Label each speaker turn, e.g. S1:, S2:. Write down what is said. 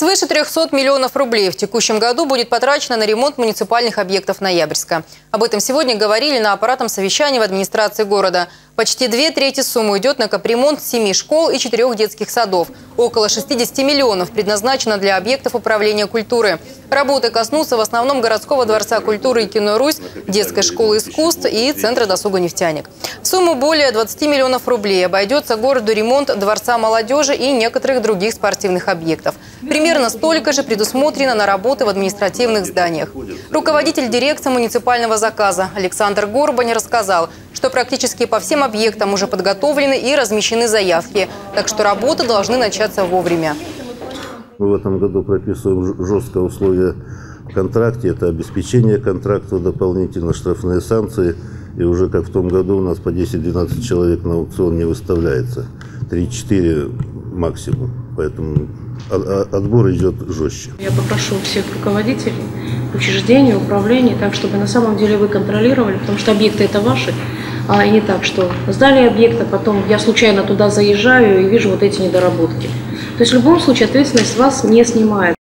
S1: Свыше 300 миллионов рублей в текущем году будет потрачено на ремонт муниципальных объектов Ноябрьска. Об этом сегодня говорили на аппаратном совещании в администрации города. Почти две трети суммы идет на капремонт семи школ и четырех детских садов. Около 60 миллионов предназначено для объектов управления культуры. Работы коснутся в основном городского дворца культуры и кино «Русь», детской школы искусств и центра досуга «Нефтяник». Сумму более 20 миллионов рублей обойдется городу ремонт дворца молодежи и некоторых других спортивных объектов. Примерно столько же предусмотрено на работы в административных зданиях. Руководитель дирекции муниципального заказа Александр Горбань рассказал, что практически по всем объектам уже подготовлены и размещены заявки. Так что работы должны начаться вовремя.
S2: Мы в этом году прописываем жесткое условие в контракте. Это обеспечение контракта, дополнительно штрафные санкции. И уже как в том году у нас по 10-12 человек на аукцион не выставляется. 3-4 максимум. Поэтому отбор идет жестче.
S3: Я попрошу всех руководителей учреждений, управлений, так, чтобы на самом деле вы контролировали, потому что объекты это ваши, а не так, что сдали объект, а потом я случайно туда заезжаю и вижу вот эти недоработки. То есть в любом случае ответственность вас не снимает.